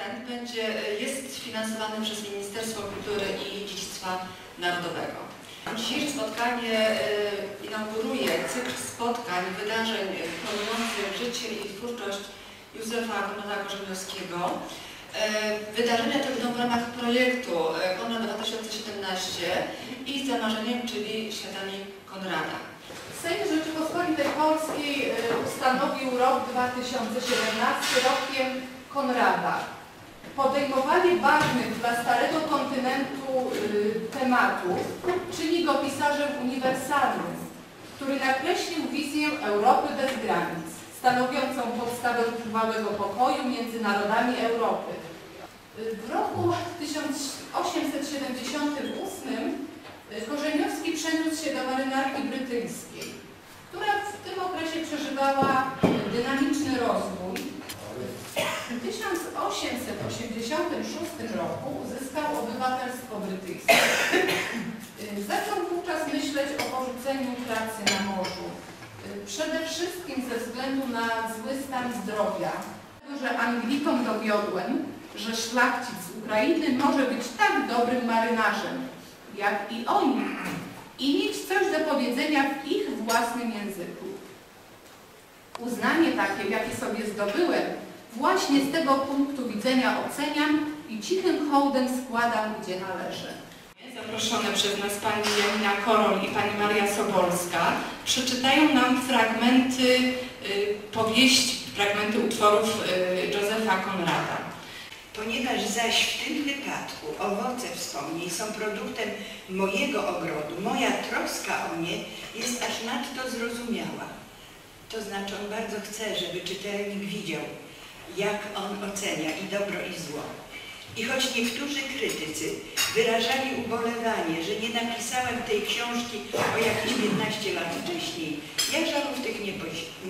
ten będzie, jest finansowany przez Ministerstwo Kultury i Dziedzictwa Narodowego. Dzisiejsze spotkanie e, inauguruje cykl spotkań, wydarzeń promujących życie i twórczość Józefa Konrada Korzeniowskiego. E, wydarzenia te będą w ramach projektu e, Konrad 2017 i zamarzeniem, czyli Światami Konrada. Sejm Rzeczypospolitej Polskiej ustanowił rok 2017 rokiem Konrada. Podejmowanie ważnych dla Starego Kontynentu y, tematów czyni go pisarzem uniwersalnym, który nakreślił wizję Europy bez granic, stanowiącą podstawę trwałego pokoju między narodami Europy. Y, W roku 1878 y, Korzeniowski przeniósł się do marynarki brytyjskiej, która w tym okresie roku uzyskał obywatelstwo brytyjskie. Y, Zaczął wówczas myśleć o porzuceniu pracy na morzu. Y, Przede wszystkim ze względu na zły stan zdrowia, że Anglikom dowiodłem, że szlachcic z Ukrainy może być tak dobrym marynarzem, jak i oni, i mieć coś do powiedzenia w ich własnym języku. Uznanie takie, jakie sobie zdobyłem, właśnie z tego punktu widzenia oceniam i cichym hołdem składam, gdzie należy. Zaproszone przez nas pani Janina Korol i pani Maria Sobolska przeczytają nam fragmenty y, powieści, fragmenty utworów y, Józefa Konrada. Ponieważ zaś w tym wypadku owoce wspomnień są produktem mojego ogrodu, moja troska o nie jest aż nadto zrozumiała. To znaczy on bardzo chce, żeby czytelnik widział, jak on ocenia i dobro i zło. I choć niektórzy krytycy wyrażali ubolewanie, że nie napisałem tej książki o jakieś 15 lat wcześniej, ja żalów tych nie,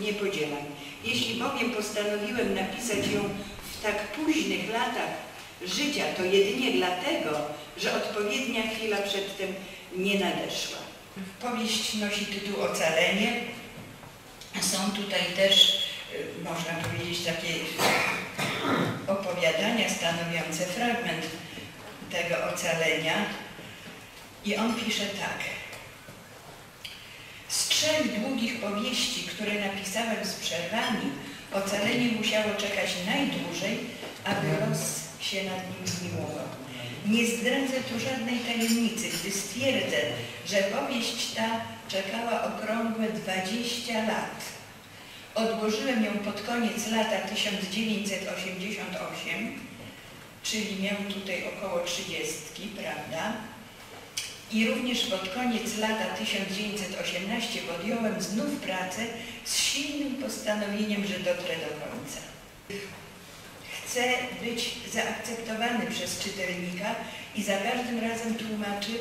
nie podzielam. Jeśli bowiem postanowiłem napisać ją w tak późnych latach życia, to jedynie dlatego, że odpowiednia chwila przedtem nie nadeszła. Powieść nosi tytuł Ocalenie. Są tutaj też, y, można powiedzieć, takie opowiadania stanowiące fragment tego ocalenia. I on pisze tak. Z trzech długich powieści, które napisałem z przerwami, ocalenie musiało czekać najdłużej, aby los się nad nim zmiłował. Nie zdradzę tu żadnej tajemnicy, gdy stwierdzę, że powieść ta czekała okrągłe 20 lat. Odłożyłem ją pod koniec lata 1988, czyli miałem tutaj około 30, prawda? I również pod koniec lata 1918 podjąłem znów pracę z silnym postanowieniem, że dotrę do końca. Chcę być zaakceptowany przez czytelnika i za każdym razem tłumaczy,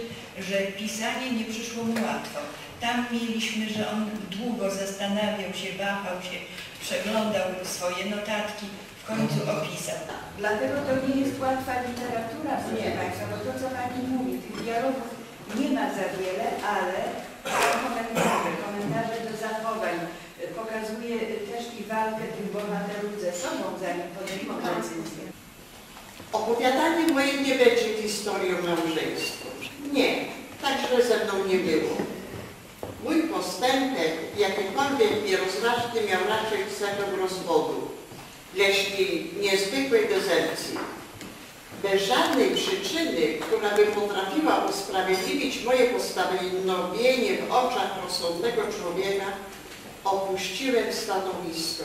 że pisanie nie przyszło mu łatwo. Tam mieliśmy, że on długo zastanawiał się, wahał się, przeglądał swoje notatki, w końcu opisał. Dlatego to nie jest łatwa literatura, proszę Państwa, bo to co Pani mówi, tych dialogów nie ma za wiele, ale komentarze, komentarze do zachowań. Pokazuje też i walkę tych zanim podejmą decyzję. Opowiadanie moje nie będzie historią małżeństwa. Nie, tak źle ze mną nie było. Mój postępek, jakikolwiek nierozważny, miał raczej cechę rozwodu, jeśli niezwykłej dezercji. Bez żadnej przyczyny, która by potrafiła usprawiedliwić moje postanowienie w oczach rozsądnego człowieka, opuściłem stanowisko,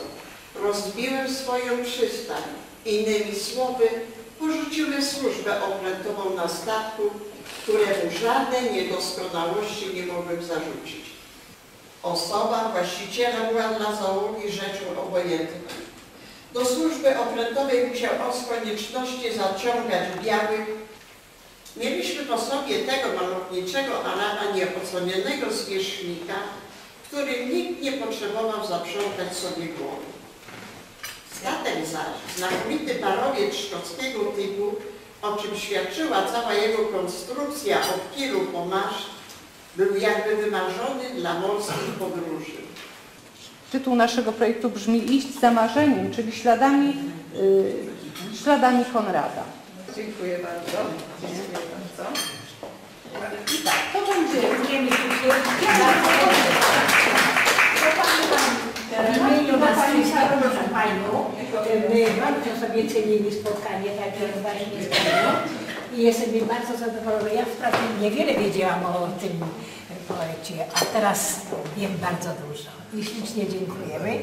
rozbiłem swoją przystań. Innymi słowy, porzuciłem służbę okrętową na statku, któremu żadne niedoskonałości nie mogłem zarzucić. Osoba właściciela była dla załogi rzeczą obojętną. Do służby okrętowej musiał on z konieczności zaciągać białych. Mieliśmy po sobie tego malowniczego Araba nieocenionego zwierzchnika, który nikt nie potrzebował zaprzątać sobie głowy. Statek zaś, znakomity parowiec szkockiego typu, o czym świadczyła cała jego konstrukcja od kilu po był jakby wymarzony dla morskich podróży. Tytuł naszego projektu brzmi Iść za marzeniem, czyli śladami, y, śladami Konrada. Dziękuję bardzo. Dziękuję bardzo. I tak, to będzie Dziękujemy ślicznie. W imieniu nas wszystkich, proszę Panią, my bardzo sobie cenili spotkanie takie właśnie z Panią i jestem bardzo zadowolona. Ja wprawdzie niewiele wiedziałam o tym poecie, a teraz wiem bardzo dużo i ślicznie dziękujemy.